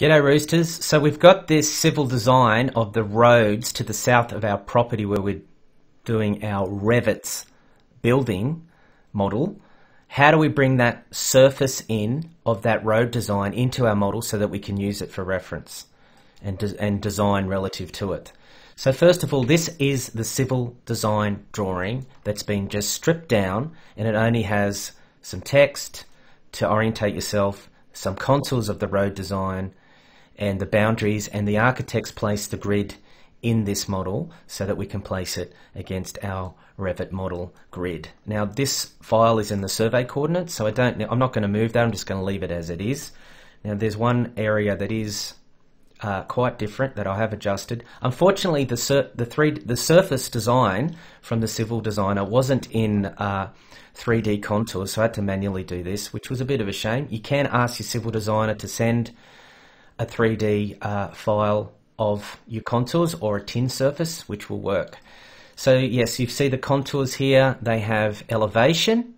G'day Roosters. So we've got this civil design of the roads to the south of our property where we're doing our Revit building model. How do we bring that surface in of that road design into our model so that we can use it for reference and, de and design relative to it? So first of all, this is the civil design drawing that's been just stripped down and it only has some text to orientate yourself, some contours of the road design, and the boundaries and the architects place the grid in this model so that we can place it against our Revit model grid. Now this file is in the survey coordinates so I don't I'm not going to move that I'm just going to leave it as it is. Now there's one area that is uh, quite different that I have adjusted. Unfortunately the the three the surface design from the civil designer wasn't in uh, 3D contours so I had to manually do this which was a bit of a shame. You can ask your civil designer to send a 3D uh, file of your contours or a TIN surface, which will work. So yes, you see the contours here, they have elevation,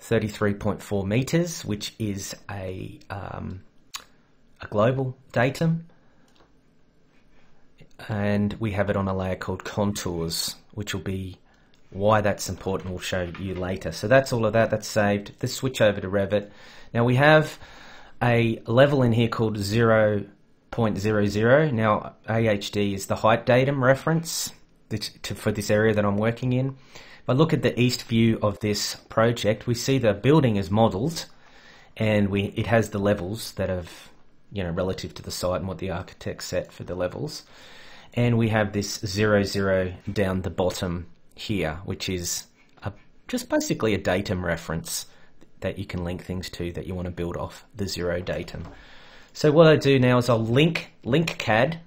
33.4 meters, which is a, um, a global datum. And we have it on a layer called contours, which will be why that's important. We'll show you later. So that's all of that. That's saved. Let's switch over to Revit. Now we have a level in here called 0.00. Now, AHD is the height datum reference for this area that I'm working in. If I look at the east view of this project, we see the building is modelled and we it has the levels that have, you know, relative to the site and what the architect set for the levels. And we have this 00 down the bottom here, which is a, just basically a datum reference that you can link things to that you want to build off the zero datum. So what I do now is I'll link link CAD,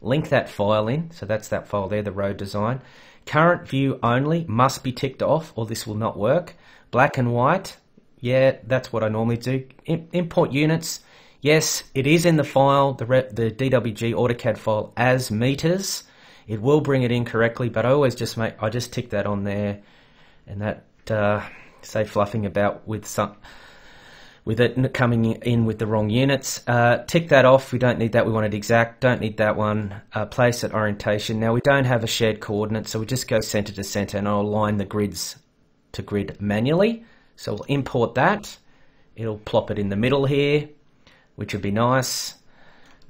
link that file in. So that's that file there, the road design. Current view only must be ticked off or this will not work. Black and white, yeah, that's what I normally do. Import units, yes, it is in the file, the, the DWG AutoCAD file as meters. It will bring it in correctly, but I always just make, I just tick that on there and that, uh, say fluffing about with some with it coming in with the wrong units. Uh, tick that off. We don't need that. We want it exact. Don't need that one. Uh, place at orientation. Now we don't have a shared coordinate, so we just go center to center and I'll align the grids to grid manually. So we'll import that. It'll plop it in the middle here, which would be nice.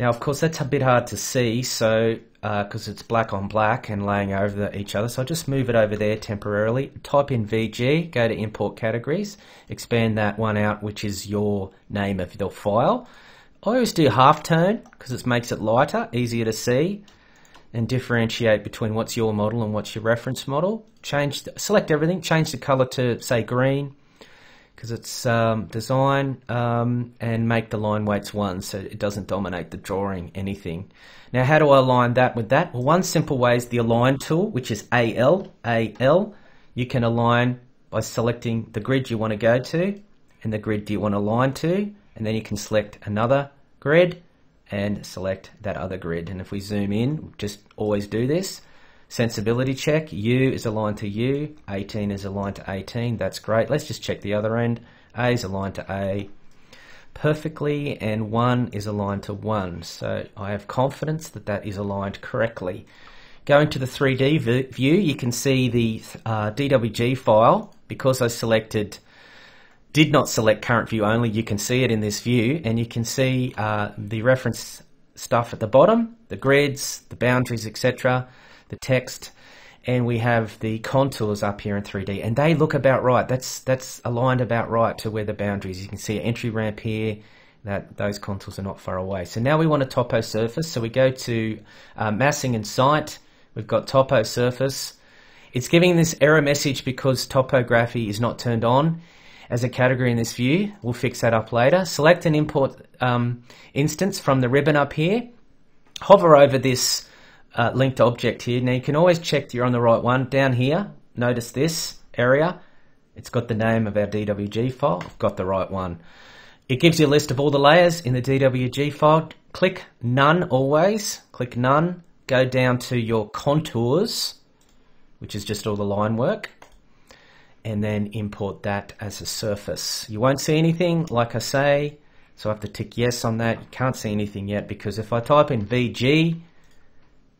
Now, of course, that's a bit hard to see, so because uh, it's black on black and laying over each other. So I'll just move it over there temporarily. Type in VG, go to import categories, expand that one out, which is your name of your file. I always do half tone because it makes it lighter, easier to see, and differentiate between what's your model and what's your reference model. Change, the, select everything, change the color to say green, because it's um, design um, and make the line weights one so it doesn't dominate the drawing anything. Now how do I align that with that? Well one simple way is the align tool which is AL, AL. You can align by selecting the grid you want to go to and the grid you want to align to and then you can select another grid and select that other grid and if we zoom in just always do this Sensibility check, U is aligned to U, 18 is aligned to 18, that's great. Let's just check the other end. A is aligned to A perfectly and 1 is aligned to 1. So I have confidence that that is aligned correctly. Going to the 3D view, you can see the uh, DWG file. Because I selected, did not select current view only, you can see it in this view and you can see uh, the reference stuff at the bottom, the grids, the boundaries, etc the text, and we have the contours up here in 3D, and they look about right. That's that's aligned about right to where the boundaries. You can see entry ramp here. That those contours are not far away. So now we want a topo surface. So we go to uh, massing and site. We've got topo surface. It's giving this error message because topography is not turned on as a category in this view. We'll fix that up later. Select an import um, instance from the ribbon up here. Hover over this uh, linked object here. Now you can always check you're on the right one. Down here, notice this area. It's got the name of our DWG file. I've got the right one. It gives you a list of all the layers in the DWG file. Click None always. Click None. Go down to your contours, which is just all the line work. And then import that as a surface. You won't see anything, like I say, So I have to tick yes on that. You can't see anything yet because if I type in VG,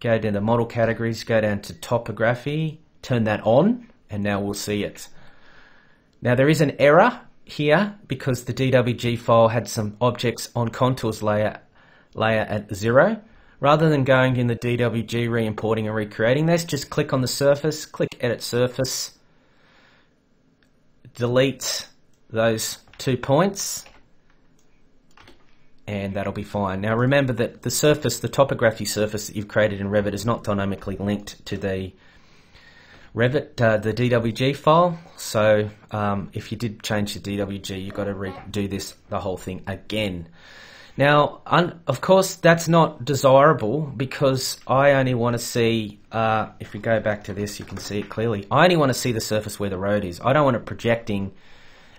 go to the model categories, go down to topography, turn that on, and now we'll see it. Now there is an error here because the DWG file had some objects on contours layer, layer at zero. Rather than going in the DWG, re-importing and recreating this, just click on the surface, click edit surface, delete those two points, and that'll be fine. Now remember that the surface, the topography surface that you've created in Revit is not dynamically linked to the Revit, uh, the DWG file. So um, if you did change the DWG, you've got to redo this, the whole thing again. Now, of course, that's not desirable because I only want to see, uh, if we go back to this, you can see it clearly. I only want to see the surface where the road is. I don't want it projecting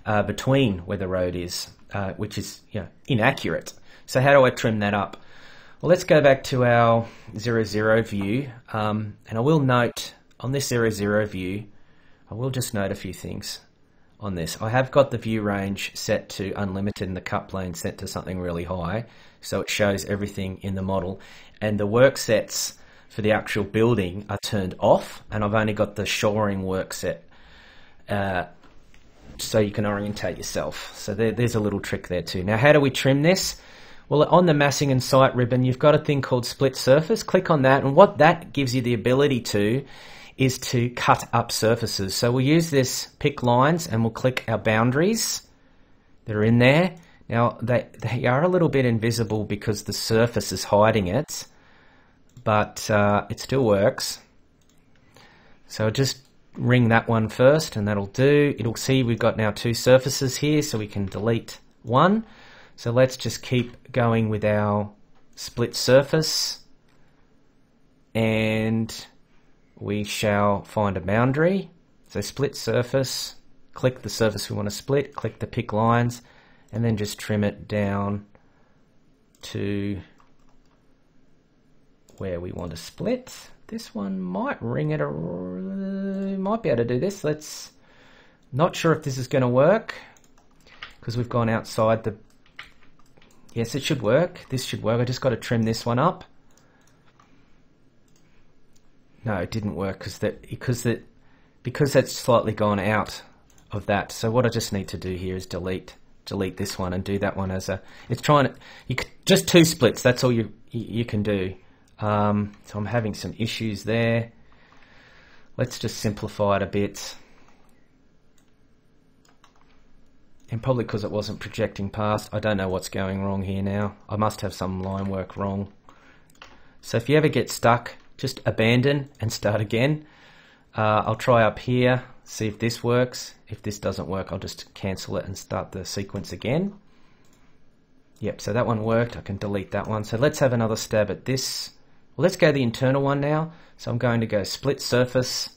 uh, between where the road is, uh, which is you know, inaccurate. So how do I trim that up? Well, let's go back to our 0, 0 view. Um, and I will note on this 0, 0 view, I will just note a few things on this. I have got the view range set to unlimited and the cut plane set to something really high. So it shows everything in the model. And the work sets for the actual building are turned off. And I've only got the shoring work set uh, so you can orientate yourself. So there, there's a little trick there too. Now, how do we trim this? Well, on the massing and site ribbon, you've got a thing called split surface. Click on that, and what that gives you the ability to is to cut up surfaces. So we'll use this pick lines and we'll click our boundaries that are in there. Now, they, they are a little bit invisible because the surface is hiding it, but uh, it still works. So just ring that one first and that'll do. It'll see we've got now two surfaces here, so we can delete one. So let's just keep going with our split surface and we shall find a boundary. So split surface, click the surface we want to split, click the pick lines and then just trim it down to where we want to split. This one might ring it, a, might be able to do this. Let's, not sure if this is going to work because we've gone outside the Yes, it should work. This should work. I just got to trim this one up. No, it didn't work because that because that because that's slightly gone out of that. So what I just need to do here is delete delete this one and do that one as a. It's trying to you just two splits. That's all you you can do. Um, so I'm having some issues there. Let's just simplify it a bit. And probably because it wasn't projecting past. I don't know what's going wrong here now. I must have some line work wrong. So if you ever get stuck, just abandon and start again. Uh, I'll try up here, see if this works. If this doesn't work, I'll just cancel it and start the sequence again. Yep, so that one worked. I can delete that one. So let's have another stab at this. Well, let's go the internal one now. So I'm going to go split surface,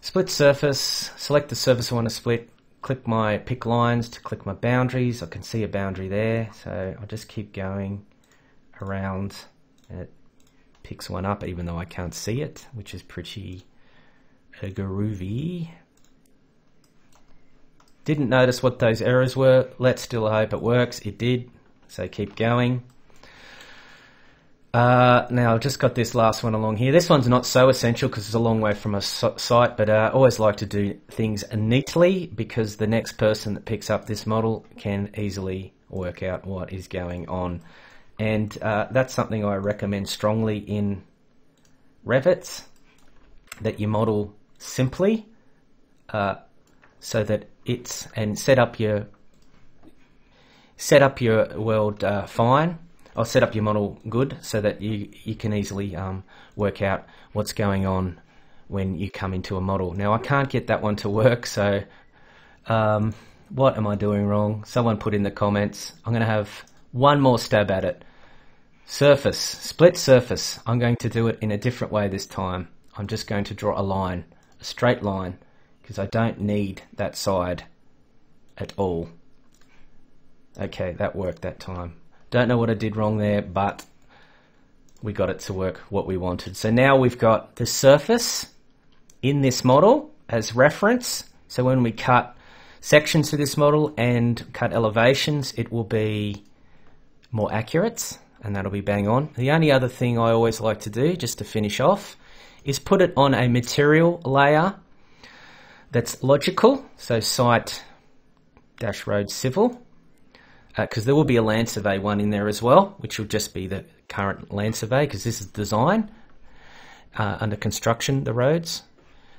split surface, select the surface I want to split, click my pick lines to click my boundaries. I can see a boundary there, so I'll just keep going around and it picks one up even though I can't see it, which is pretty groovy. Didn't notice what those errors were. Let's still hope it works. It did, so keep going. Uh, now I've just got this last one along here. This one's not so essential because it's a long way from a so site, but uh, I always like to do things neatly because the next person that picks up this model can easily work out what is going on. And uh, that's something I recommend strongly in Revit, that you model simply uh, so that it's, and set up your, set up your world uh, fine I'll set up your model good so that you, you can easily um, work out what's going on when you come into a model. Now I can't get that one to work, so um, what am I doing wrong? Someone put in the comments. I'm going to have one more stab at it. Surface, split surface. I'm going to do it in a different way this time. I'm just going to draw a line, a straight line, because I don't need that side at all. Okay, that worked that time. Don't know what I did wrong there, but we got it to work what we wanted. So now we've got the surface in this model as reference. So when we cut sections to this model and cut elevations, it will be more accurate and that'll be bang on. The only other thing I always like to do just to finish off is put it on a material layer that's logical. So site dash road civil because uh, there will be a land survey one in there as well, which will just be the current land survey because this is design uh, under construction, the roads.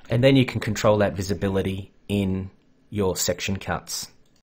And then you can control that visibility in your section cuts.